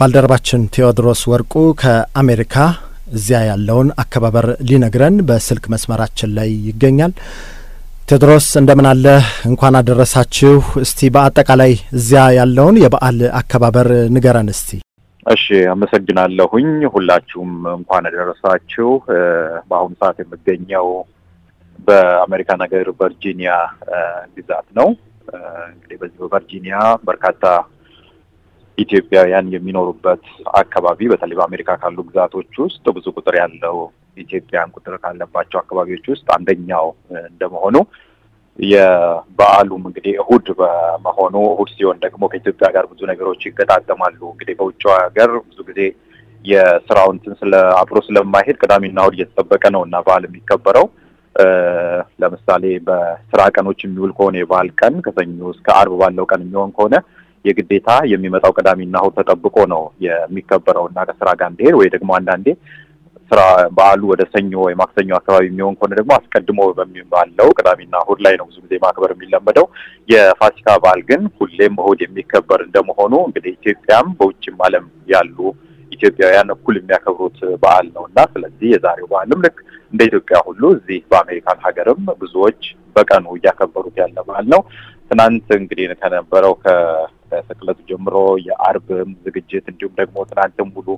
ባልደረባችን ቴዎድሮስ ወርቁ ከአሜሪካ እዚያ ያለውን አከባበር ሊነግረን በስልክ መስመራችን ላይ ይገኛል። ቴዎድሮስ እንደምን አለ? እንኳን አደረሳችሁ። እስቲ በአጠቃላይ እዚያ ያለውን የበዓል አከባበር ንገረን እስቲ። እሺ፣ አመሰግናለሁኝ። ሁላችሁም እንኳን አደረሳችሁ። በአሁኑ ሰዓት የምገኘው በአሜሪካ ነገር ቨርጂኒያ ግዛት ነው። እንግዲህ በዚህ በቨርጂኒያ በርካታ ኢትዮጵያውያን የሚኖሩበት አካባቢ በተለይ በአሜሪካ ካሉ ግዛቶች ውስጥ ብዙ ቁጥር ያለው ኢትዮጵያን ቁጥር ካለባቸው አካባቢዎች ውስጥ አንደኛው እንደመሆኑ የበዓሉም እንግዲህ እሁድ በመሆኑ እሁድ ሲሆን ደግሞ ከኢትዮጵያ ጋር ብዙ ነገሮች ይገጣጠማሉ። እንግዲህ በውጭ ሀገር ብዙ ጊዜ የስራው እንትን ስለ አብሮ ስለማይሄድ ቅዳሜና እሁድ እየተጠበቀ ነው እና በዓል የሚከበረው ለምሳሌ በስራ ቀኖች የሚውል ከሆነ የበዓል ቀን ከሰኞ እስከ አርብ ባለው ቀን የሚሆን ከሆነ የግዴታ የሚመጣው ቅዳሜና እሁድ ተጠብቆ ነው የሚከበረው እና ከስራ ጋር እንዲሄድ ወይ ደግሞ አንዳንዴ ስራ በዓሉ ወደ ሰኞ ወይ ማክሰኞ አካባቢ የሚሆን ከሆነ ደግሞ አስቀድሞ በሚባለው ቅዳሜና እሁድ ላይ ነው ብዙ ጊዜ ማክበር የሚለመደው። የፋሲካ በዓል ግን ሁሌም እሁድ የሚከበር እንደመሆኑ እንግዲህ ኢትዮጵያም በውጭም ዓለም ያሉ ኢትዮጵያውያን እኩል የሚያከብሩት በዓል ነው እና ስለዚህ የዛሬው በዓልም ልክ እንደ ኢትዮጵያ ሁሉ እዚህ በአሜሪካን ሀገርም ብዙዎች በቀኑ እያከበሩት ያለ በዓል ነው። ትናንት እንግዲህ ከነበረው ከስቅለቱ ጀምሮ የአርብም ዝግጅት እንዲሁም ደግሞ ትናንትም ሙሉ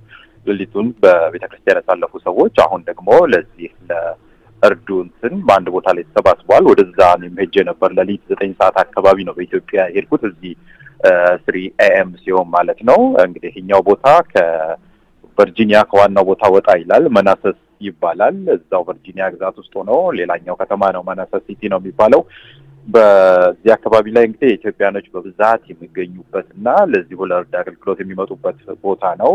ሌሊቱን በቤተ ክርስቲያን ያሳለፉ ሰዎች አሁን ደግሞ ለዚህ ለእርዱ እንትን በአንድ ቦታ ላይ ተሰባስበዋል። ወደዛ እኔም ሄጄ ነበር። ሌሊት ዘጠኝ ሰዓት አካባቢ ነው በኢትዮጵያ የሄድኩት እዚህ three AM ሲሆን ማለት ነው። እንግዲህ ይህኛው ቦታ ከቨርጂኒያ ከዋናው ቦታ ወጣ ይላል። መናሰስ ይባላል። እዛው ቨርጂኒያ ግዛት ውስጥ ሆኖ ሌላኛው ከተማ ነው መናሰስ ሲቲ ነው የሚባለው። በዚህ አካባቢ ላይ እንግዲህ ኢትዮጵያኖች በብዛት የሚገኙበት እና ለዚሁ ለእርድ አገልግሎት የሚመጡበት ቦታ ነው።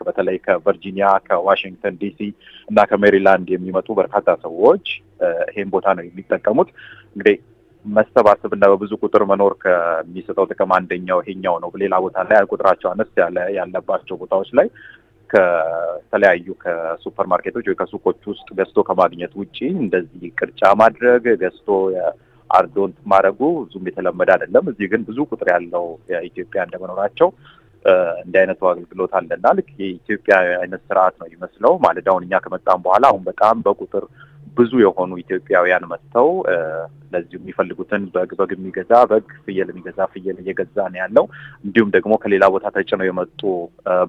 በተለይ ከቨርጂኒያ፣ ከዋሽንግተን ዲሲ እና ከሜሪላንድ የሚመጡ በርካታ ሰዎች ይሄን ቦታ ነው የሚጠቀሙት። እንግዲህ መሰባሰብ እና በብዙ ቁጥር መኖር ከሚሰጠው ጥቅም አንደኛው ይሄኛው ነው። ሌላ ቦታ ላይ ቁጥራቸው አነስ ያለ ያለባቸው ቦታዎች ላይ ከተለያዩ ከሱፐር ማርኬቶች ወይ ከሱቆች ውስጥ ገዝቶ ከማግኘት ውጪ እንደዚህ ቅርጫ ማድረግ ገዝቶ አርዶ እንትን ማድረጉ ብዙም የተለመደ አይደለም። እዚህ ግን ብዙ ቁጥር ያለው ኢትዮጵያ እንደመኖራቸው እንዲህ አይነቱ አገልግሎት አለና ልክ የኢትዮጵያ አይነት ስርዓት ነው ይመስለው። ማለዳውን እኛ ከመጣም በኋላ አሁን በጣም በቁጥር ብዙ የሆኑ ኢትዮጵያውያን መጥተው ለዚሁ የሚፈልጉትን በግ በግ የሚገዛ በግ፣ ፍየል የሚገዛ ፍየል እየገዛ ነው ያለው። እንዲሁም ደግሞ ከሌላ ቦታ ተጭነው የመጡ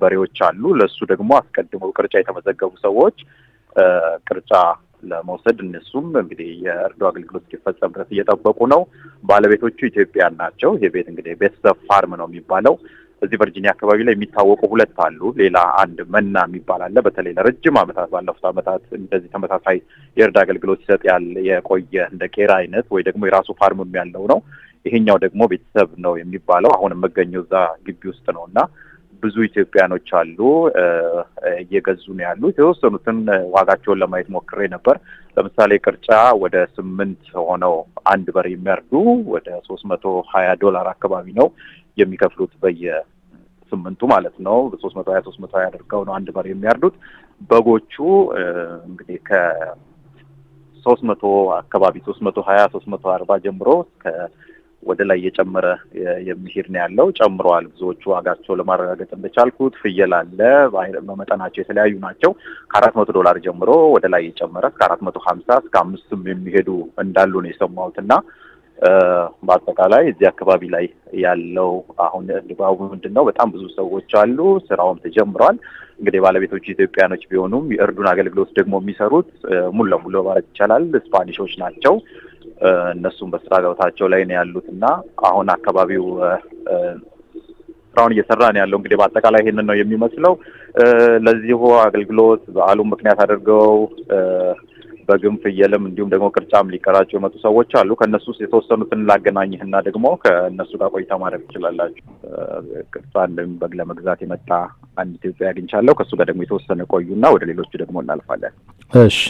በሬዎች አሉ። ለእሱ ደግሞ አስቀድመው ቅርጫ የተመዘገቡ ሰዎች ቅርጫ ለመውሰድ እነሱም እንግዲህ የእርዶ አገልግሎት እስኪፈጸም ድረስ እየጠበቁ ነው። ባለቤቶቹ ኢትዮጵያን ናቸው። ይሄ ቤት እንግዲህ ቤተሰብ ፋርም ነው የሚባለው። እዚህ ቨርጂኒያ አካባቢ ላይ የሚታወቁ ሁለት አሉ። ሌላ አንድ መና የሚባል አለ። በተለይ ለረጅም ዓመታት ባለፉት ዓመታት እንደዚህ ተመሳሳይ የእርድ አገልግሎት ይሰጥ ያለ የቆየ እንደ ቄራ አይነት ወይ ደግሞ የራሱ ፋርምም ያለው ነው። ይሄኛው ደግሞ ቤተሰብ ነው የሚባለው። አሁን የምገኘው እዛ ግቢ ውስጥ ነው እና ብዙ ኢትዮጵያኖች አሉ እየገዙ ነው ያሉት። የተወሰኑትን ዋጋቸውን ለማየት ሞክሬ ነበር። ለምሳሌ ቅርጫ ወደ ስምንት ሆነው አንድ በሬ የሚያርዱ ወደ ሶስት መቶ ሀያ ዶላር አካባቢ ነው የሚከፍሉት በየስምንቱ ማለት ነው። ሶስት መቶ ሀያ ሶስት መቶ ሀያ አድርገው ነው አንድ በሬ የሚያርዱት። በጎቹ እንግዲህ ከሶስት መቶ አካባቢ ሶስት መቶ ሀያ ሶስት መቶ አርባ ጀምሮ ወደ ላይ እየጨመረ የሚሄድ ነው ያለው። ጨምረዋል ብዙዎቹ ዋጋቸው ለማረጋገጥ እንደቻልኩት። ፍየል አለ በመጠናቸው የተለያዩ ናቸው። ከአራት መቶ ዶላር ጀምሮ ወደ ላይ እየጨመረ እስከ አራት መቶ ሀምሳ እስከ አምስትም የሚሄዱ እንዳሉ ነው የሰማሁት እና በአጠቃላይ እዚህ አካባቢ ላይ ያለው አሁን ድባቡ ምንድን ነው? በጣም ብዙ ሰዎች አሉ። ስራውም ተጀምሯል። እንግዲህ ባለቤቶቹ ኢትዮጵያኖች ቢሆኑም የእርዱን አገልግሎት ደግሞ የሚሰሩት ሙሉ ለሙሉ ማለት ይቻላል ስፓኒሾች ናቸው። እነሱም በስራ ገበታቸው ላይ ነው ያሉት እና አሁን አካባቢው ስራውን እየሰራ ነው ያለው። እንግዲህ በአጠቃላይ ይሄንን ነው የሚመስለው። ለዚሁ አገልግሎት በዓሉን ምክንያት አድርገው በግም ፍየልም እንዲሁም ደግሞ ቅርጫም ሊቀራጩ የመጡ ሰዎች አሉ። ከእነሱ ውስጥ የተወሰኑትን ላገናኝህና ደግሞ ከእነሱ ጋር ቆይታ ማድረግ ትችላላችሁ። ቅርጫ እንደም በግ ለመግዛት የመጣ አንድ ኢትዮጵያ አግኝቻለሁ። ከእሱ ጋር ደግሞ የተወሰነ ቆዩና ወደ ሌሎቹ ደግሞ እናልፋለን። እሺ።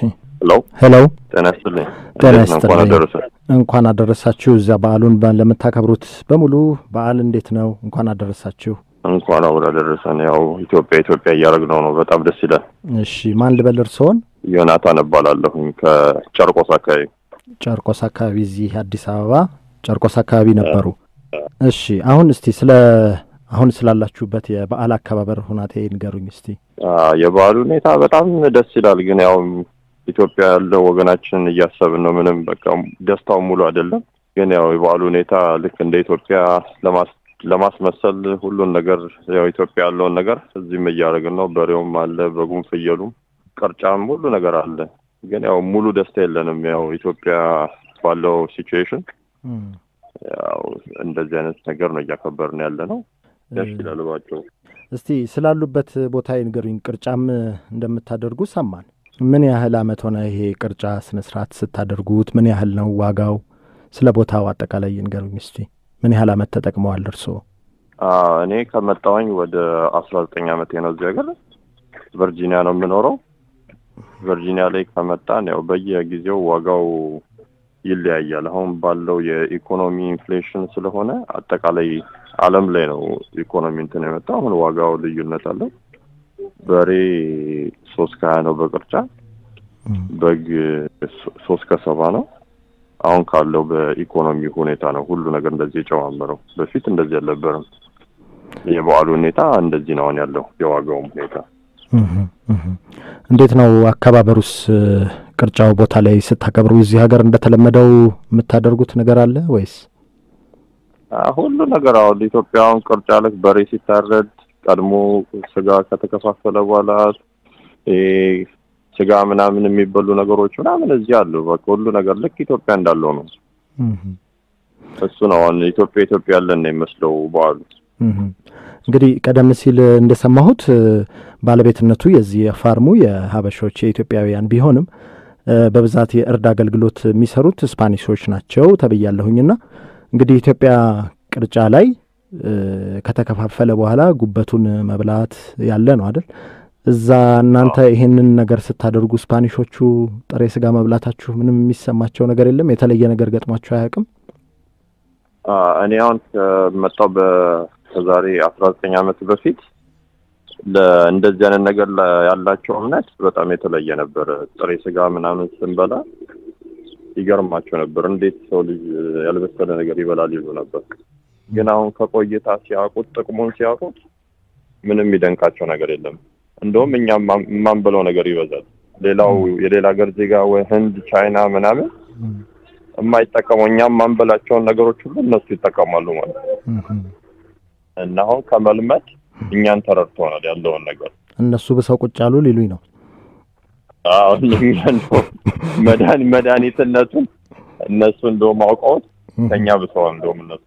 hello hello፣ ጤና ይስጥልኝ። ጤና? እንኳን ይስጥልኝ። አደረሰ። እንኳን አደረሳችሁ። እዚያ በዓሉን ለምታከብሩት በሙሉ በዓል እንዴት ነው? እንኳን አደረሳችሁ። እንኳን አብሮ አደረሰን። ያው ኢትዮጵያ ኢትዮጵያ እያደረግነው ነው። በጣም ደስ ይላል። እሺ፣ ማን ልበል እርስዎን? ዮናታን እባላለሁኝ ከጨርቆስ አካባቢ። ጨርቆስ አካባቢ፣ እዚህ አዲስ አበባ ጨርቆስ አካባቢ ነበሩ። እሺ፣ አሁን እስቲ ስለ አሁን ስላላችሁበት የበዓል አከባበር ሁናቴ ንገሩኝ እስቲ። የበዓሉ ሁኔታ በጣም ደስ ይላል። ግን ያው ኢትዮጵያ ያለው ወገናችን እያሰብን ነው። ምንም በቃ ደስታው ሙሉ አይደለም። ግን ያው የበዓሉ ሁኔታ ልክ እንደ ኢትዮጵያ ለማስ ለማስመሰል ሁሉን ነገር ያው ኢትዮጵያ ያለውን ነገር እዚህም እያደረግን ነው። በሬውም አለ፣ በጉም፣ ፍየሉም፣ ቅርጫም ሁሉ ነገር አለ። ግን ያው ሙሉ ደስታ የለንም። ያው ኢትዮጵያ ባለው ሲቹዌሽን ያው እንደዚህ አይነት ነገር ነው እያከበርን ያለ ነው። ደስ ይላል። ባቸው እስቲ ስላሉበት ቦታ ይንገሩኝ። ቅርጫም እንደምታደርጉ ሰማን። ምን ያህል አመት ሆነ ይሄ ቅርጫ ስነ ስርዓት ስታደርጉት? ምን ያህል ነው ዋጋው? ስለ ቦታው አጠቃላይ ይንገሩኝ እስቲ። ምን ያህል አመት ተጠቅመዋል እርስዎ? እኔ ከመጣሁኝ ወደ አስራ ዘጠኝ አመቴ ነው። እዚህ ሀገር ቨርጂኒያ ነው የምኖረው። ቨርጂኒያ ላይ ከመጣን ያው በየጊዜው ዋጋው ይለያያል። አሁን ባለው የኢኮኖሚ inflation ስለሆነ አጠቃላይ ዓለም ላይ ነው ኢኮኖሚ እንትን የመጣው። አሁን ዋጋው ልዩነት አለው። በሬ ሶስት ከሀያ ነው በቅርጫ በግ ሶስት ከሰባ ነው። አሁን ካለው በኢኮኖሚ ሁኔታ ነው ሁሉ ነገር እንደዚህ የጨማመረው። በፊት እንደዚህ አልነበረም። የበዓሉ ሁኔታ እንደዚህ ነው አሁን ያለው የዋጋውም ሁኔታ። እንዴት ነው አከባበሩስ? ቅርጫው ቦታ ላይ ስታከብሩ እዚህ ሀገር እንደተለመደው የምታደርጉት ነገር አለ ወይስ? ሁሉ ነገር አሁን ኢትዮጵያውን ቅርጫ ልክ በሬ ሲታረድ ቀድሞ ስጋ ከተከፋፈለ በኋላ ስጋ ምናምን የሚበሉ ነገሮች ምናምን እዚህ አሉ። በቃ ሁሉ ነገር ልክ ኢትዮጵያ እንዳለው ነው። እሱ ነው አሁን ኢትዮጵያ ኢትዮጵያ ያለን ነው የሚመስለው በዓሉ። እንግዲህ ቀደም ሲል እንደሰማሁት ባለቤትነቱ የዚህ የፋርሙ የሀበሾች የኢትዮጵያውያን ቢሆንም በብዛት የእርድ አገልግሎት የሚሰሩት ስፓኒሾች ናቸው ተብያለሁኝና እንግዲህ ኢትዮጵያ ቅርጫ ላይ ከተከፋፈለ በኋላ ጉበቱን መብላት ያለ ነው አይደል? እዛ እናንተ ይሄንን ነገር ስታደርጉ ስፓኒሾቹ ጥሬ ስጋ መብላታችሁ ምንም የሚሰማቸው ነገር የለም? የተለየ ነገር ገጥሟቸው አያውቅም? እኔ አሁን ከመጣሁ ከዛሬ አስራ ዘጠኝ ዓመት በፊት እንደዚህ አይነት ነገር ያላቸው እምነት በጣም የተለየ ነበር። ጥሬ ስጋ ምናምን ስንበላ ይገርማቸው ነበር። እንዴት ሰው ልጅ ያልበሰለ ነገር ይበላል ይሉ ነበር። ግን አሁን ከቆይታ ሲያውቁት ጥቅሙን ሲያውቁት ምንም የሚደንቃቸው ነገር የለም። እንደውም እኛ የማንበለው ነገር ይበዛል። ሌላው የሌላ ሀገር ዜጋ ወይ ህንድ፣ ቻይና ምናምን የማይጠቀመው እኛም የማንበላቸውን ነገሮች ሁሉ እነሱ ይጠቀማሉ ማለት ነው። እና አሁን ከመልመድ እኛን ተረድተውናል ያለውን ነገር እነሱ ብሰው ቁጭ ያሉ ሊሉኝ ነው። መድኃኒ መድኃኒትነቱን እነሱ እንደውም አውቀውት ከኛ ብሰዋል። እንደውም እነሱ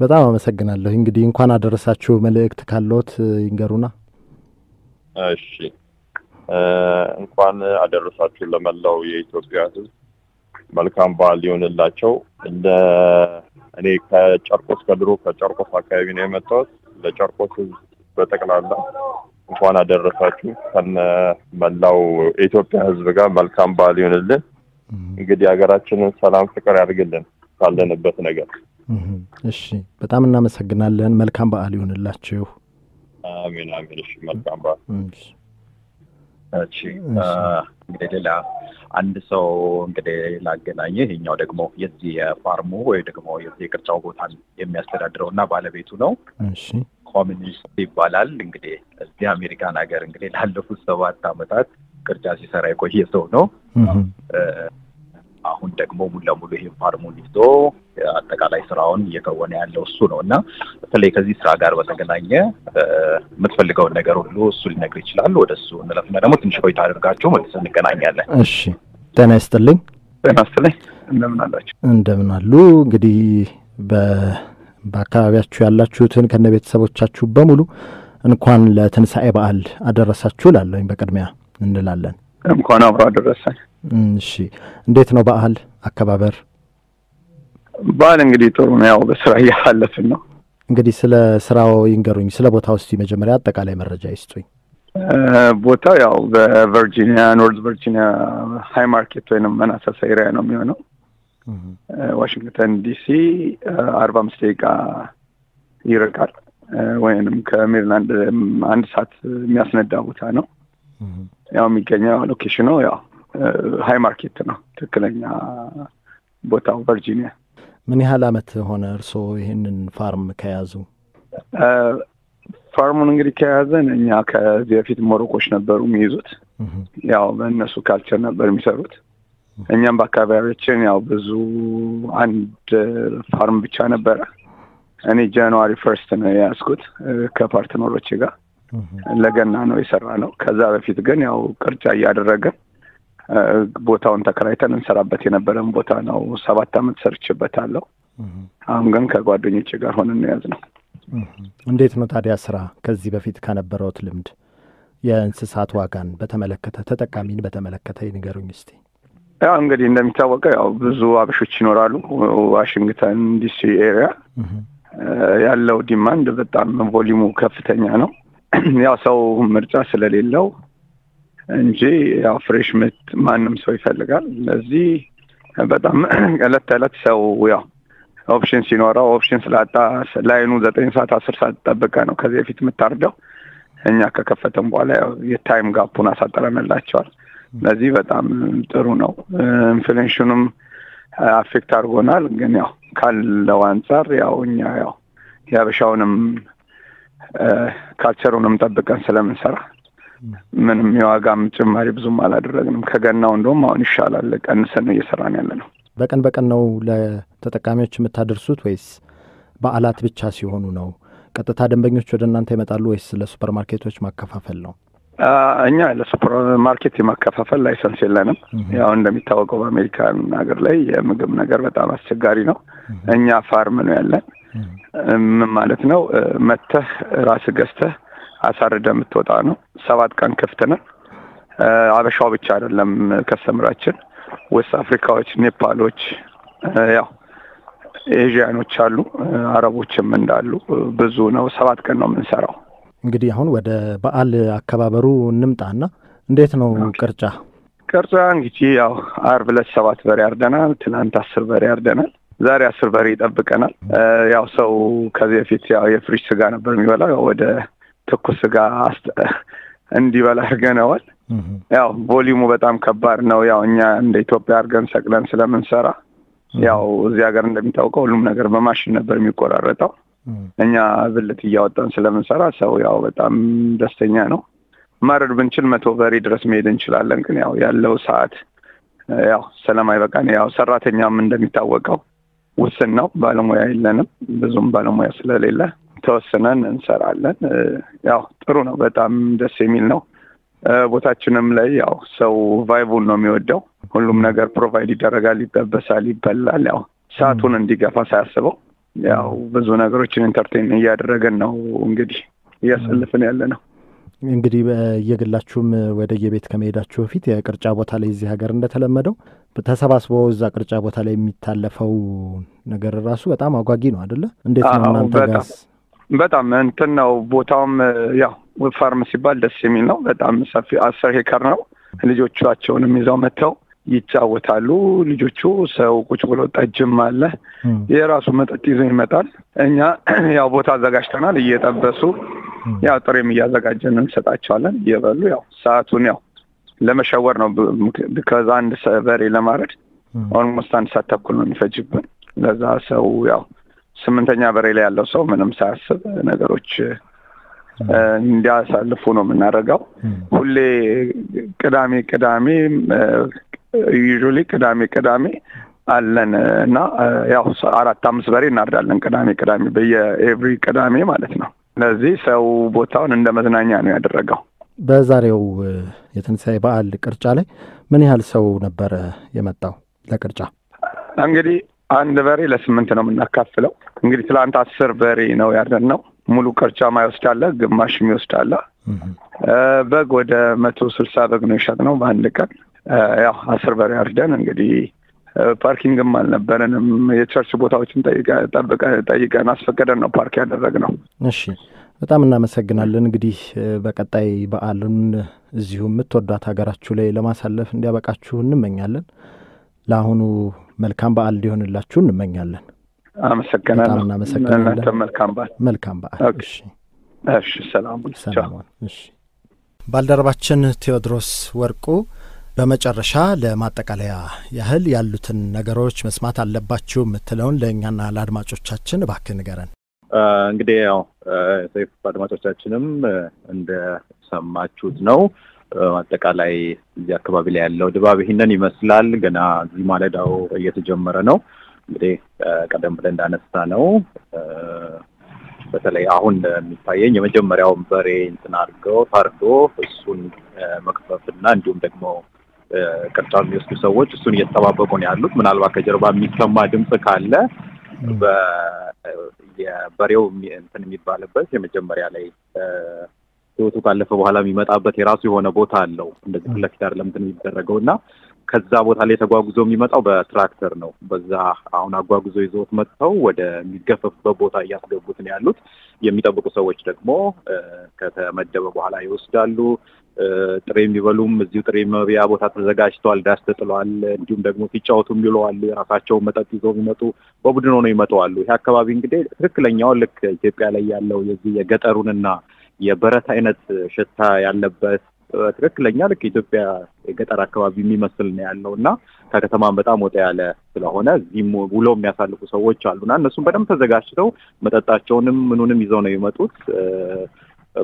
በጣም አመሰግናለሁ። እንግዲህ እንኳን አደረሳችሁ መልእክት ካለዎት ይንገሩና። እሺ እንኳን አደረሳችሁ ለመላው የኢትዮጵያ ሕዝብ መልካም በዓል ይሆንላቸው። እንደ እኔ ከጨርቆስ ከድሮ ከጨርቆስ አካባቢ ነው የመጣሁት። ለጨርቆስ ሕዝብ በጠቅላላ እንኳን አደረሳችሁ ከነ መላው የኢትዮጵያ ሕዝብ ጋር መልካም በዓል ይሆንልን። እንግዲህ ሀገራችንን ሰላም፣ ፍቅር ያድርግልን ካለንበት ነገር። እሺ በጣም እናመሰግናለን። መልካም በዓል ይሆንላችሁ። አሜን አሜን። እሺ መልካም በዓል። እሺ እንግዲህ ሌላ አንድ ሰው እንግዲህ ላገናኘ ይሄኛው ደግሞ የዚህ የፋርሙ ወይ ደግሞ የዚህ የቅርጫው ቦታን የሚያስተዳድረው እና ባለቤቱ ነው። እሺ ኮሚኒስት ይባላል። እንግዲህ እዚህ አሜሪካን ሀገር እንግዲህ ላለፉት ሰባት ዓመታት ቅርጫ ሲሰራ የቆየ ሰው ነው። አሁን ደግሞ ሙሉ ለሙሉ ይሄ ፋርሙን ይዞ አጠቃላይ ስራውን እየከወነ ያለው እሱ ነው እና በተለይ ከዚህ ስራ ጋር በተገናኘ የምትፈልገውን ነገር ሁሉ እሱ ሊነግር ይችላል። ወደ እሱ እንለፍና ደግሞ ትንሽ ቆይታ አድርጋችሁ መልስ እንገናኛለን። እሺ ጤና ይስጥልኝ። ጤና ይስጥልኝ። እንደምን አላችሁ? እንደምን አሉ? እንግዲህ በአካባቢያችሁ ያላችሁትን ከነ ቤተሰቦቻችሁ በሙሉ እንኳን ለትንሣኤ በዓል አደረሳችሁ ላለኝ በቅድሚያ እንላለን። እንኳን አብሮ አደረሰን። እሺ እንዴት ነው በዓል አከባበር? በዓል እንግዲህ ጥሩ ነው። ያው በስራ እያሳለፍን ነው። እንግዲህ ስለ ስራው ይንገሩኝ። ስለ ቦታው እስቲ መጀመሪያ አጠቃላይ መረጃ ይስጡኝ። ቦታው ያው በቨርጂኒያ north ቨርጂኒያ ሃይ ማርኬት ወይም መናሰስ area ነው የሚሆነው። ዋሽንግተን ዲሲ አርባ አምስት ደቂቃ ይርቃል። ወይንም ከሜሪላንድ አንድ ሰዓት የሚያስነዳ ቦታ ነው። ያው የሚገኘው location ኑ ያው ሃይ ማርኬት ነው ትክክለኛ ቦታው ቨርጂኒያ። ምን ያህል አመት ሆነ እርስዎ ይህንን farm ከያዙ? farm ኡን እንግዲህ ከያዘን እኛ ከዚህ በፊት ሞሮኮች ነበሩ የሚይዙት። ያው በእነሱ culture ነበር የሚሰሩት። እኛም በአካባቢያችን ያው ብዙ አንድ farm ብቻ ነበረ። እኔ January first ነው የያዝኩት ከፓርትነሮች ጋር ለገና ነው የሰራ ነው። ከዛ በፊት ግን ያው ቅርጫ እያደረገን ቦታውን ተከራይተን እንሰራበት የነበረን ቦታ ነው። ሰባት አመት ሰርችበታለሁ። አሁን ግን ከጓደኞች ጋር ሆነን ያዝ ነው። እንዴት ነው ታዲያ ስራ ከዚህ በፊት ከነበረውት ልምድ የእንስሳት ዋጋን በተመለከተ ተጠቃሚን በተመለከተ ይንገሩኝ እስቲ። ያው እንግዲህ እንደሚታወቀው ያው ብዙ አበሾች ይኖራሉ ዋሽንግተን ዲሲ area ያለው demand በጣም volume ኡ ከፍተኛ ነው። ያው ሰው ምርጫ ስለሌለው እንጂ ያው fresh meat ማንም ሰው ይፈልጋል። ስለዚህ በጣም ዕለት ተዕለት ሰው ያው option ሲኖረው option ስላጣ line ኑ ዘጠኝ ሰዓት አስር ሰዓት ጠብቀ ነው ከዚህ በፊት የምታርደው። እኛ ከከፈተም በኋላ የ time gap ኡን አሳጠረንላቸዋል። ስለዚህ በጣም ጥሩ ነው። inflation ኑም affect አድርጎናል። ግን ያው ካለው አንጻር ያው እኛ ያው የሀበሻውንም culture ኡንም ጠብቀን ስለምንሰራ ምንም የዋጋም ጭማሪ ብዙም አላደረግንም። ከገናው እንደውም አሁን ይሻላል ቀንሰን ነው እየሰራን ያለ ነው። በቀን በቀን ነው ለተጠቃሚዎች የምታደርሱት ወይስ በዓላት ብቻ ሲሆኑ ነው? ቀጥታ ደንበኞች ወደ እናንተ ይመጣሉ ወይስ ለሱፐር ማርኬቶች ማከፋፈል ነው? እኛ ለሱፐር ማርኬት የማከፋፈል license የለንም። ያው እንደሚታወቀው በአሜሪካን ሀገር ላይ የምግብ ነገር በጣም አስቸጋሪ ነው። እኛ farm ነው ያለን። ምን ማለት ነው? መተህ ራስህ ገዝተህ አሳርደህ የምትወጣ ነው። ሰባት ቀን ክፍት ነን። አበሻው ብቻ አይደለም customer ራችን፣ west አፍሪካዎች፣ ኔፓሎች፣ ያው ኤዥያኖች አሉ፣ አረቦችም እንዳሉ ብዙ ነው። ሰባት ቀን ነው የምንሰራው። እንግዲህ አሁን ወደ በዓል አከባበሩ እንምጣና እንዴት ነው ቅርጫ? ቅርጫ እንግዲህ ያው አርብ ዕለት ሰባት በሬ ያርደናል። ትናንት አስር በሬ ያርደናል። ዛሬ አስር በሬ ይጠብቀናል። ያው ሰው ከዚህ በፊት ያው የፍሪጅ ስጋ ነበር የሚበላው ያው ወደ ትኩስ ስጋ እንዲበላ አድርገነዋል። ያው ቮሊዩሙ በጣም ከባድ ነው። ያው እኛ እንደ ኢትዮጵያ አድርገን ሰቅለን ስለምንሰራ ያው እዚህ ሀገር እንደሚታወቀው ሁሉም ነገር በማሽን ነበር የሚቆራረጠው። እኛ ብልት እያወጣን ስለምንሰራ ሰው ያው በጣም ደስተኛ ነው። ማረድ ብንችል መቶ በሬ ድረስ መሄድ እንችላለን። ግን ያው ያለው ሰዓት ያው ስለማይበቃን ያው ሰራተኛም እንደሚታወቀው ውስን ነው። ባለሙያ የለንም። ብዙም ባለሙያ ስለሌለ ተወስነን እንሰራለን። ያው ጥሩ ነው። በጣም ደስ የሚል ነው። ቦታችንም ላይ ያው ሰው vibe ኡን ነው የሚወደው። ሁሉም ነገር provide ይደረጋል፣ ይጠበሳል፣ ይበላል። ያው ሰዓቱን እንዲገፋ ሳያስበው ያው ብዙ ነገሮችን entertain እያደረገን ነው እንግዲህ እያሳለፍን ያለ ነው። እንግዲህ በየግላችሁም ወደ የቤት ከመሄዳችሁ በፊት የቅርጫ ቦታ ላይ እዚህ ሀገር እንደተለመደው ተሰባስቦ እዛ ቅርጫ ቦታ ላይ የሚታለፈው ነገር ራሱ በጣም አጓጊ ነው አደለ? እንዴት ነው እናንተ ጋርስ? በጣም እንትን ነው ቦታውም ያው farm ሲባል ደስ የሚል ነው። በጣም ሰፊ አስር acre ነው። ልጆቻቸውንም ይዘው መጥተው ይጫወታሉ። ልጆቹ ሰው ቁጭ ብሎ ጠጅም አለ፣ የራሱ መጠጥ ይዞ ይመጣል። እኛ ያው ቦታ አዘጋጅተናል። እየጠበሱ ያው ጥሬም እያዘጋጀን እንሰጣቸዋለን። እየበሉ ያው ሰዓቱን ያው ለመሸወር ነው። ከዛ አንድ በሬ ለማረድ almost አንድ ሰዓት ተኩል ነው የሚፈጅብን። ለዛ ሰው ያው ስምንተኛ በሬ ላይ ያለው ሰው ምንም ሳያስብ ነገሮች እንዲያሳልፉ ነው የምናደርገው። ሁሌ ቅዳሜ ቅዳሜ ዩዥዋሊ ቅዳሜ ቅዳሜ አለን እና ያው አራት አምስት በሬ እናርዳለን ቅዳሜ ቅዳሜ በየኤቭሪ ቅዳሜ ማለት ነው። ስለዚህ ሰው ቦታውን እንደ መዝናኛ ነው ያደረገው። በዛሬው የትንሣኤ በዓል ቅርጫ ላይ ምን ያህል ሰው ነበረ የመጣው ለቅርጫ? እንግዲህ አንድ በሬ ለስምንት ነው የምናካፍለው። እንግዲህ ትላንት አስር በሬ ነው ያለን ነው ሙሉ ቅርጫ ሚወስድ አለ ግማሽ የሚወስድ አለ በግ ወደ መቶ ስልሳ በግ ነው የሸጥነው በአንድ ቀን። ያው አስር በሬ አርደን እንግዲህ parking ም አልነበረንም። የ church ቦታዎችን ጠይቀን አስፈቀደን ነው ፓርክ ያደረግነው። እሺ፣ በጣም እናመሰግናለን። እንግዲህ በቀጣይ በዓሉን እዚሁ የምትወዷት ሀገራችሁ ላይ ለማሳለፍ እንዲያበቃችሁ እንመኛለን። ለአሁኑ መልካም በዓል እንዲሆንላችሁ እንመኛለን። አመሰግናለሁ። እናመሰግናለን። መልካም በዓል። መልካም በዓል። እሺ፣ እሺ። ሰላም ሰላም። እሺ። ባልደረባችን ቴዎድሮስ ወርቁ በመጨረሻ ለማጠቃለያ ያህል ያሉትን ነገሮች መስማት አለባችሁ የምትለውን ለእኛና ለአድማጮቻችን እባክህ ንገረን። እንግዲህ ያው ሰይፍ አድማጮቻችንም እንደሰማችሁት ነው። አጠቃላይ እዚህ አካባቢ ላይ ያለው ድባብ ይህንን ይመስላል። ገና እዚህ ማለዳው እየተጀመረ ነው። እንግዲህ ቀደም ብለን እንዳነሳ ነው በተለይ አሁን የሚታየኝ የመጀመሪያውን በሬ እንትን አድርገው ታርዶ እሱን መክፈፍና እንዲሁም ደግሞ ቅርጫ የሚወስዱ ሰዎች እሱን እየተጠባበቁ ነው ያሉት። ምናልባት ከጀርባ የሚሰማ ድምፅ ካለ የበሬው እንትን የሚባልበት የመጀመሪያ ላይ ህይወቱ ካለፈ በኋላ የሚመጣበት የራሱ የሆነ ቦታ አለው። እንደዚህ ፊት ለፊት አይደለም እንትን የሚደረገው እና ከዛ ቦታ ላይ ተጓጉዞ የሚመጣው በትራክተር ነው። በዛ አሁን አጓጉዞ ይዘውት መጥተው ወደ የሚገፈፍበት ቦታ እያስገቡት ነው ያሉት። የሚጠብቁ ሰዎች ደግሞ ከተመደበ በኋላ ይወስዳሉ። ጥሬ የሚበሉም እዚሁ ጥሬ መብያ ቦታ ተዘጋጅተዋል። ዳስ ተጥለዋል። እንዲሁም ደግሞ ሲጫወቱ የሚውለዋሉ የራሳቸውን መጠጥ ይዘው የሚመጡ በቡድን ሆነው ይመጣዋሉ። ይህ አካባቢ እንግዲህ ትክክለኛው ልክ ኢትዮጵያ ላይ ያለው የዚህ የገጠሩንና የበረት አይነት ሽታ ያለበት ትክክለኛ ልክ የኢትዮጵያ የገጠር አካባቢ የሚመስል ነው ያለው እና ከከተማም በጣም ወጣ ያለ ስለሆነ እዚህም ውለው የሚያሳልፉ ሰዎች አሉና እነሱም በደንብ ተዘጋጅተው መጠጣቸውንም ምኑንም ይዘው ነው የመጡት።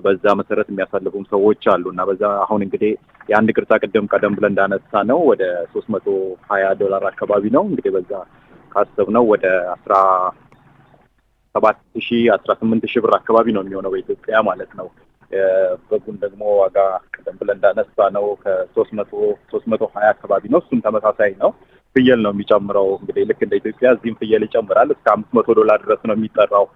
በዛ መሰረት የሚያሳልፉም ሰዎች አሉ እና በዛ አሁን እንግዲህ የአንድ ቅርጻ ቅድም ቀደም ብለን እንዳነሳ ነው ወደ ሶስት መቶ ሀያ ዶላር አካባቢ ነው እንግዲህ በዛ ካሰብ ነው ወደ አስራ ሰባት ሺ አስራ ስምንት ሺህ ብር አካባቢ ነው የሚሆነው በኢትዮጵያ ማለት ነው። በጉን ደግሞ ዋጋ ቀደም ብለን እንዳነሳ ነው ከሶስት መቶ ሶስት መቶ ሀያ አካባቢ ነው። እሱም ተመሳሳይ ነው። ፍየል ነው የሚጨምረው እንግዲህ ልክ እንደ ኢትዮጵያ እዚህም ፍየል ይጨምራል። እስከ አምስት መቶ ዶላር ድረስ ነው የሚጠራው።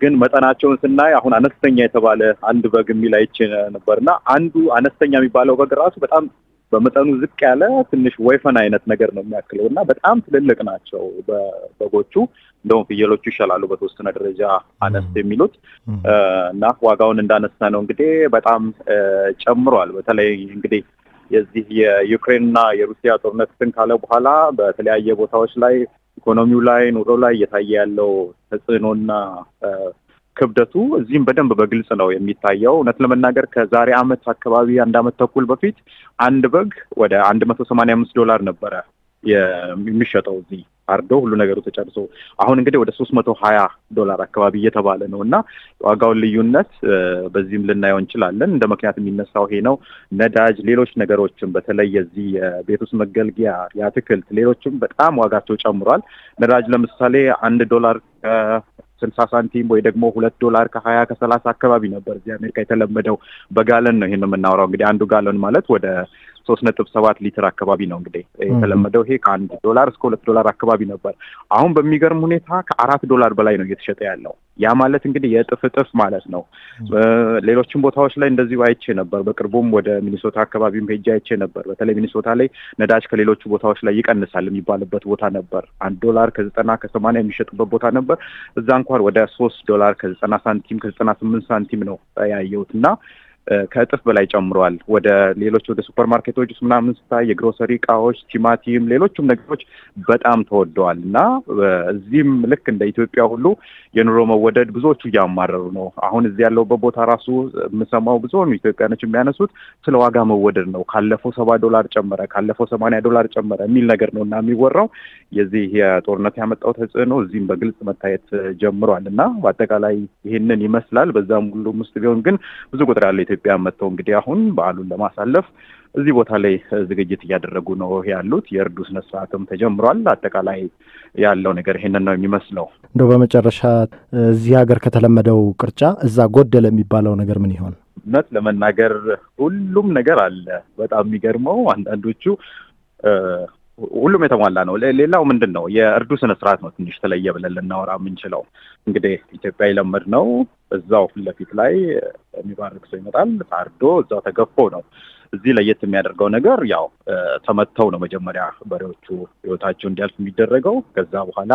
ግን መጠናቸውን ስናይ አሁን አነስተኛ የተባለ አንድ በግ የሚል አይቼ ነበር እና አንዱ አነስተኛ የሚባለው በግ ራሱ በጣም በመጠኑ ዝቅ ያለ ትንሽ ወይፈን አይነት ነገር ነው የሚያክለው እና በጣም ትልልቅ ናቸው በጎቹ። እንደውም ፍየሎቹ ይሻላሉ በተወሰነ ደረጃ አነስ የሚሉት እና ዋጋውን እንዳነሳ ነው እንግዲህ በጣም ጨምሯል። በተለይ እንግዲህ የዚህ የዩክሬንና የሩሲያ ጦርነት እንትን ካለ በኋላ በተለያየ ቦታዎች ላይ ኢኮኖሚው ላይ ኑሮ ላይ እየታየ ያለው ተጽዕኖና ክብደቱ እዚህም በደንብ በግልጽ ነው የሚታየው። እውነት ለመናገር ከዛሬ ዓመት አካባቢ አንድ ዓመት ተኩል በፊት አንድ በግ ወደ አንድ መቶ ሰማንያ አምስት ዶላር ነበረ የሚሸጠው እዚህ አርዶ ሁሉ ነገሩ ተጨርሶ አሁን እንግዲህ ወደ ሶስት መቶ ሀያ ዶላር አካባቢ እየተባለ ነው እና ዋጋውን ልዩነት በዚህም ልናየው እንችላለን። እንደ ምክንያት የሚነሳው ይሄ ነው። ነዳጅ፣ ሌሎች ነገሮችም በተለይ የዚህ የቤት ውስጥ መገልገያ የአትክልት፣ ሌሎችም በጣም ዋጋቸው ጨምሯል። ነዳጅ ለምሳሌ አንድ ዶላር ስልሳ ሳንቲም ወይ ደግሞ ሁለት ዶላር ከሀያ ከሰላሳ አካባቢ ነበር እዚህ አሜሪካ የተለመደው። በጋለን ነው ይሄን የምናወራው እንግዲህ አንዱ ጋለን ማለት ወደ ሶስት ነጥብ ሰባት ሊትር አካባቢ ነው እንግዲህ የተለመደው። ይሄ ከአንድ ዶላር እስከ ሁለት ዶላር አካባቢ ነበር። አሁን በሚገርም ሁኔታ ከአራት ዶላር በላይ ነው እየተሸጠ ያለው። ያ ማለት እንግዲህ የእጥፍ እጥፍ ማለት ነው። ሌሎችም ቦታዎች ላይ እንደዚሁ አይቼ ነበር። በቅርቡም ወደ ሚኒሶታ አካባቢም ሄጄ አይቼ ነበር። በተለይ ሚኒሶታ ላይ ነዳጅ ከሌሎቹ ቦታዎች ላይ ይቀንሳል የሚባልበት ቦታ ነበር። አንድ ዶላር ከዘጠና ከሰማንያ የሚሸጡበት ቦታ ነበር። እዛ እንኳን ወደ ሶስት ዶላር ከዘጠና ሳንቲም ከዘጠና ስምንት ሳንቲም ነው ያየሁት እና ከእጥፍ በላይ ጨምሯል። ወደ ሌሎች ወደ ሱፐር ማርኬቶች ውስጥ ምናምን ስታይ የግሮሰሪ እቃዎች፣ ቲማቲም፣ ሌሎቹም ነገሮች በጣም ተወደዋል እና እዚህም ልክ እንደ ኢትዮጵያ ሁሉ የኑሮ መወደድ ብዙዎቹ እያማረሩ ነው። አሁን እዚህ ያለሁበት ቦታ ራሱ የምሰማው ብዙውን ኢትዮጵያኖች የሚያነሱት ስለ ዋጋ መወደድ ነው። ካለፈው ሰባ ዶላር ጨመረ፣ ካለፈው ሰማንያ ዶላር ጨመረ የሚል ነገር ነው እና የሚወራው የዚህ የጦርነት ያመጣው ተጽዕኖ እዚህም በግልጽ መታየት ጀምሯል እና በአጠቃላይ ይህንን ይመስላል። በዛም ሁሉም ውስጥ ቢሆን ግን ብዙ ቁጥር ያለ ኢትዮጵያ መጥተው እንግዲህ አሁን በዓሉን ለማሳለፍ እዚህ ቦታ ላይ ዝግጅት እያደረጉ ነው ያሉት። የእርዱ ስነ ስርዓትም ተጀምሯል። አጠቃላይ ያለው ነገር ይሄንን ነው የሚመስለው። እንደው በመጨረሻ እዚህ ሀገር ከተለመደው ቅርጫ እዛ ጎደለ የሚባለው ነገር ምን ይሆን? እውነት ለመናገር ሁሉም ነገር አለ። በጣም የሚገርመው አንዳንዶቹ ሁሉም የተሟላ ነው። ሌላው ምንድን ነው የእርዱ ስነ ስርዓት ነው ትንሽ ተለየ ብለን ልናወራ የምንችለው። እንግዲህ ኢትዮጵያ የለመድ ነው እዛው ፊት ለፊት ላይ የሚባርክ ሰው ይመጣል፣ ታርዶ እዛው ተገፎ ነው። እዚህ ለየት የሚያደርገው ነገር ያው ተመተው ነው መጀመሪያ በሬዎቹ ህይወታቸው እንዲያልፍ የሚደረገው። ከዛ በኋላ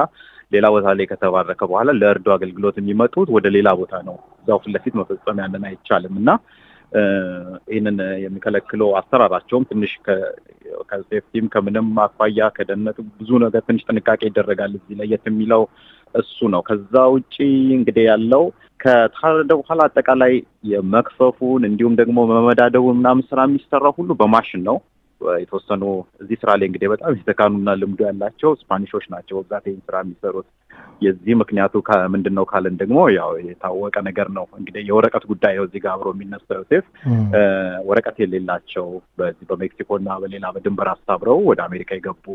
ሌላ ቦታ ላይ ከተባረከ በኋላ ለእርዱ አገልግሎት የሚመጡት ወደ ሌላ ቦታ ነው። እዛው ፊት ለፊት መፈጸም ያንን አይቻልም እና ይህንን የሚከለክለው አሰራራቸውም ትንሽ ከሴፍቲም ከምንም አኳያ ከደህንነቱ ብዙ ነገር ትንሽ ጥንቃቄ ይደረጋል። እዚህ ለየት የሚለው እሱ ነው። ከዛ ውጪ እንግዲህ ያለው ከታረደ በኋላ አጠቃላይ የመክፈፉን እንዲሁም ደግሞ መመዳደቡን ምናምን ስራ የሚሰራው ሁሉ በማሽን ነው። የተወሰኑ እዚህ ስራ ላይ እንግዲህ በጣም የተካኑና ልምዱ ያላቸው ስፓኒሾች ናቸው በብዛት ይህን ስራ የሚሰሩት። የዚህ ምክንያቱ ምንድን ነው ካልን ደግሞ ያው የታወቀ ነገር ነው እንግዲህ የወረቀት ጉዳይ እዚህ ጋር አብሮ የሚነሳው ዮሴፍ፣ ወረቀት የሌላቸው በዚህ በሜክሲኮ እና በሌላ በድንበር አሳብረው ወደ አሜሪካ የገቡ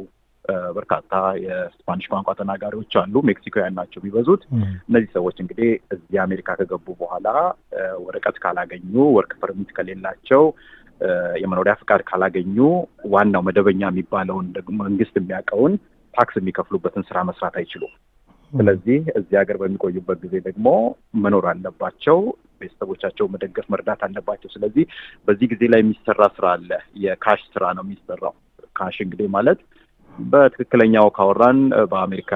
በርካታ የስፓኒሽ ቋንቋ ተናጋሪዎች አሉ። ሜክሲኮውያን ናቸው የሚበዙት። እነዚህ ሰዎች እንግዲህ እዚህ አሜሪካ ከገቡ በኋላ ወረቀት ካላገኙ፣ work permit ከሌላቸው፣ የመኖሪያ ፍቃድ ካላገኙ ዋናው መደበኛ የሚባለውን ደግሞ መንግስት የሚያውቀውን ታክስ የሚከፍሉበትን ስራ መስራት አይችሉም። ስለዚህ እዚህ ሀገር በሚቆዩበት ጊዜ ደግሞ መኖር አለባቸው። ቤተሰቦቻቸው መደገፍ፣ መርዳት አለባቸው። ስለዚህ በዚህ ጊዜ ላይ የሚሰራ ስራ አለ። የ cash ስራ ነው የሚሰራው። cash እንግዲህ ማለት በትክክለኛው ካወራን በአሜሪካ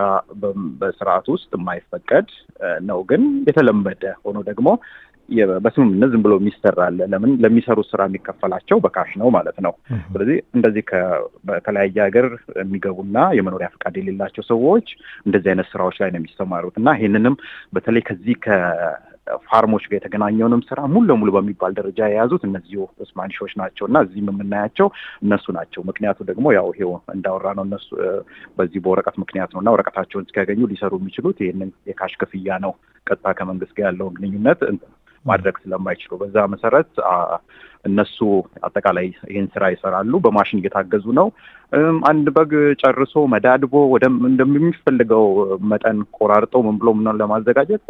በስርዓት ውስጥ የማይፈቀድ ነው፣ ግን የተለመደ ሆኖ ደግሞ በስምምነት ዝም ብሎ የሚሰራ አለ። ለምን ለሚሰሩት ስራ የሚከፈላቸው በ cash ነው ማለት ነው። ስለዚህ እንደዚህ በተለያየ ሀገር የሚገቡና የመኖሪያ ፈቃድ የሌላቸው ሰዎች እንደዚህ አይነት ስራዎች ላይ ነው የሚሰማሩት እና ይህንንም በተለይ ከዚህ farm ኦች ጋር የተገናኘውንም ስራ ሙሉ ለሙሉ በሚባል ደረጃ የያዙት እነዚሁ Spanish ኦች ናቸው እና እዚህም የምናያቸው እነሱ ናቸው። ምክንያቱ ደግሞ ያው ይሄው እንዳወራ ነው እነሱ በዚህ በወረቀት ምክንያት ነው እና ወረቀታቸውን እስኪያገኙ ሊሰሩ የሚችሉት ይህንን የ cash ክፍያ ነው። ቀጥታ ከመንግስት ጋር ያለውን ግንኙነት ማድረግ ስለማይችሉ በዛ መሰረት እነሱ አጠቃላይ ይህን ስራ ይሰራሉ። በማሽን እየታገዙ ነው። አንድ በግ ጨርሶ መዳድቦ እንደሚፈልገው መጠን ቆራርጦ ምን ብሎ ምናምን ለማዘጋጀት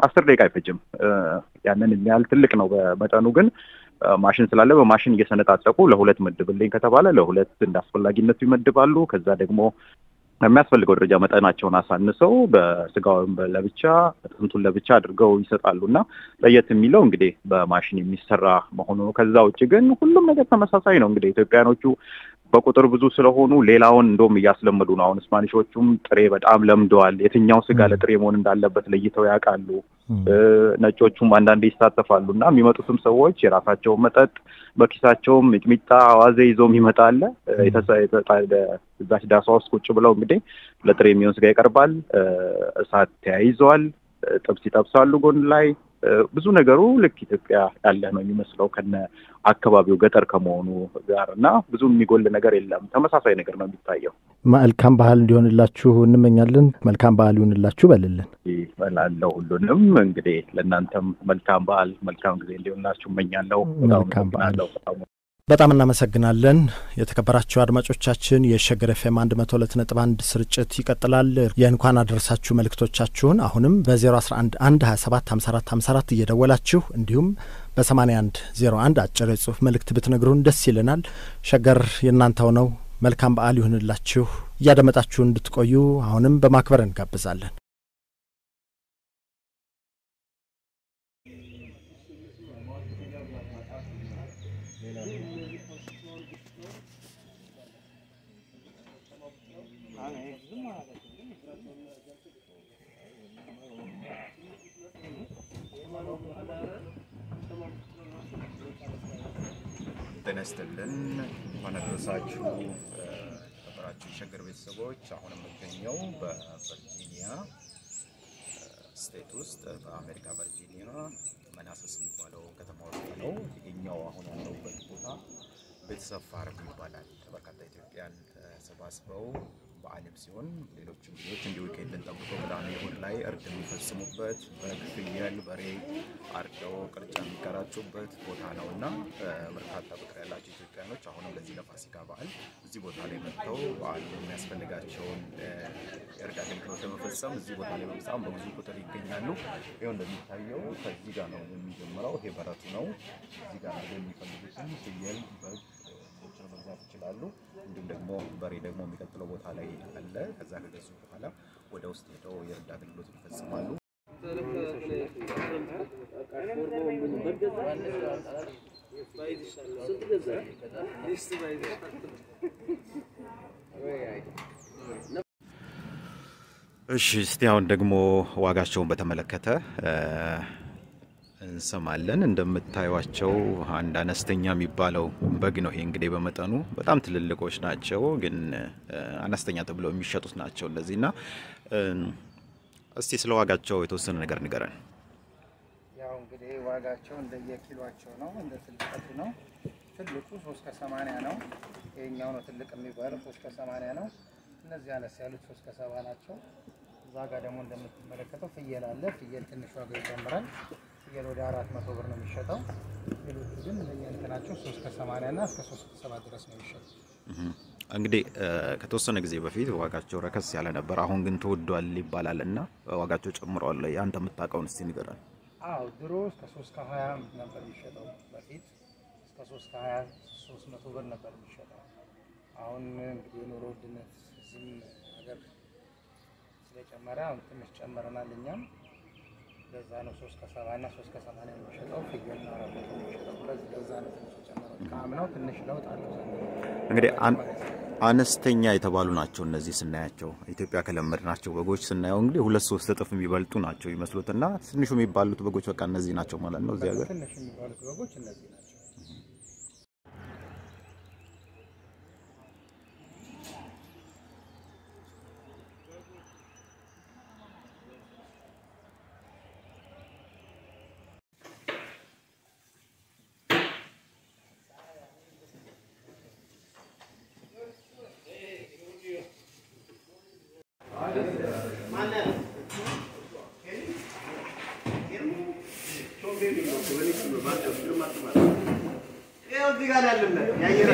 አስር ደቂቃ አይፈጅም። ያንን የሚያህል ትልቅ ነው በመጠኑ ግን ማሽን ስላለ በማሽን እየሰነጣጠቁ ለሁለት መድብልኝ ከተባለ ለሁለት እንደ አስፈላጊነቱ ይመድባሉ። ከዛ ደግሞ የሚያስፈልገው ደረጃ መጠናቸውን አሳንሰው በስጋውን ለብቻ አጥንቱን ለብቻ አድርገው ይሰጣሉ እና ለየት የሚለው እንግዲህ በማሽን የሚሰራ መሆኑ ነው። ከዛ ውጭ ግን ሁሉም ነገር ተመሳሳይ ነው። እንግዲህ ኢትዮጵያኖቹ በቁጥር ብዙ ስለሆኑ ሌላውን እንደውም እያስለመዱ ነው። አሁን ስፓኒሾቹም ጥሬ በጣም ለምደዋል። የትኛው ስጋ ለጥሬ መሆን እንዳለበት ለይተው ያውቃሉ። ነጮቹም አንዳንዴ ይሳተፋሉ እና የሚመጡትም ሰዎች የራሳቸውን መጠጥ በኪሳቸውም ሚጥሚጣ፣ አዋዜ የሚመጣ አለ። እዛች ዳሷ ውስጥ ቁጭ ብለው እንግዲህ ለጥሬ የሚሆን ስጋ ይቀርባል። እሳት ተያይዘዋል። ጥብስ ይጠብሳሉ ጎን ላይ ብዙ ነገሩ ልክ ኢትዮጵያ ያለ ነው የሚመስለው ከነ አካባቢው ገጠር ከመሆኑ ጋር እና ብዙ የሚጎል ነገር የለም። ተመሳሳይ ነገር ነው የሚታየው። መልካም ባህል እንዲሆንላችሁ እንመኛለን። መልካም ባህል ይሆንላችሁ በልልን እላለሁ። ሁሉንም እንግዲህ ለእናንተም መልካም በዓል መልካም ጊዜ እንዲሆንላችሁ እመኛለሁ። መልካም በዓል። በጣም እናመሰግናለን። የተከበራችሁ አድማጮቻችን የሸገር ኤፍኤም አንድ መቶ ሁለት ነጥብ አንድ ስርጭት ይቀጥላል። የእንኳን አደረሳችሁ መልእክቶቻችሁን አሁንም በ011 1 27 54 54 እየደወላችሁ እንዲሁም በ81 01 አጭር የጽሁፍ መልእክት ብትነግሩን ደስ ይለናል። ሸገር የእናንተው ነው። መልካም በዓል ይሁንላችሁ። እያደመጣችሁ እንድትቆዩ አሁንም በማክበር እንጋብዛለን። ይስጥልን። እንኳን አደረሳችሁ የተከበራችሁ የሸገር ቤተሰቦች። አሁን የምገኘው በቨርጂኒያ state ውስጥ በአሜሪካ ቨርጂኒያ መናሰስ የሚባለው ከተማ ውስጥ ነው። ይሄኛው አሁን ያለሁበት ቦታ ቤተሰብ farm ይባላል። በርካታ ኢትዮጵያን ሰባስበው በዓልም ሲሆን ሌሎችም ልጆች እንዲሁ ዊኬንድን ጠብቀው ቅዳሜ እሑድ ላይ እርድ የሚፈጽሙበት በግ፣ ፍየል፣ በሬ አርደው ቅርጫ የሚቀራጩበት ቦታ ነው እና በርካታ ቁጥር ያላቸው ኢትዮጵያኖች አሁንም ለዚህ ለፋሲካ በዓል እዚህ ቦታ ላይ መጥተው በዓሉ የሚያስፈልጋቸውን የእርድ አገልግሎት ለመፈጸም እዚህ ቦታ ላይ በጣም በብዙ ቁጥር ይገኛሉ። ይኸው እንደሚታየው ከዚህ ጋር ነው የሚጀምረው። ይሄ በረቱ ነው። እዚህ ጋር የሚፈልጉትን ፍየል፣ በግ መግዛት ይችላሉ። እንዲሁም ደግሞ በሬ ደግሞ የሚቀጥለው ቦታ ላይ አለ። ከዛ ከገዙ በኋላ ወደ ውስጥ ሄደው የእርድ አገልግሎት ይፈጽማሉ። እሺ እስቲ አሁን ደግሞ ዋጋቸውን በተመለከተ እንሰማለን። እንደምታዩቸው አንድ አነስተኛ የሚባለው በግ ነው። ይሄ እንግዲህ በመጠኑ በጣም ትልልቆች ናቸው፣ ግን አነስተኛ ተብለው የሚሸጡት ናቸው እነዚህ እና እስቲ ስለ ዋጋቸው የተወሰነ ነገር ንገረን። ያው እንግዲህ ዋጋቸው እንደየኪሏቸው ነው፣ እንደ ትልቀቱ ነው። ትልቁ ሶስት ከሰማንያ ነው። ይሄኛው ነው ትልቅ የሚባለው ሶስት ከሰማንያ ነው። እነዚህ አነስ ያሉት ሶስት ከሰባ ናቸው። እዛ ጋር ደግሞ እንደምትመለከተው ፍየል አለ። ፍየል ትንሽ ዋጋ ይጨምራል። ፍየል ወደ አራት መቶ ብር ነው የሚሸጠው። ሌሎቹ ግን እንደየእንትናቸው ሶስት ከሰማንያ እና እስከ ሶስት ከሰባ ድረስ ነው የሚሸጠው። እንግዲህ ከተወሰነ ጊዜ በፊት ዋጋቸው ረከስ ያለ ነበር። አሁን ግን ተወዷል ይባላል እና ዋጋቸው ጨምሯል። አንተ የምታውቀውን እስቲ ንገረን። አዎ ድሮ እስከ ሶስት ከሀያ ነበር የሚሸጠው በፊት እስከ ሶስት ከሀያ ሶስት መቶ ብር ነበር የሚሸጠው። አሁን እንግዲህ የኑሮ ውድነት እዚህም ሀገር ስለጨመረ አሁን ትንሽ ጨምረናል እኛም ለዛ ነው ሶስት ከሰባ እና ሶስት ከሰማንያ የሚሸጠው ፍየል ነው አራት የሚሸጠው ለዛ ነው ትንሽ የጨመረው። ከአምናው ትንሽ ለውጥ አለው እንግዲህ አነስተኛ የተባሉ ናቸው እነዚህ ስናያቸው ኢትዮጵያ ከለመድናቸው በጎች ስናየው እንግዲህ ሁለት ሶስት እጥፍ የሚበልጡ ናቸው ይመስሉት እና ትንሹ የሚባሉት በጎች በቃ እነዚህ ናቸው ማለት ነው እዚህ ሀገር። ትንሽ የሚባሉት በጎች እነዚህ አይደለም ያየረ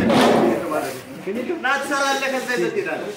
እና ትሰራለህ ከዛ ይዘት ሄዳለህ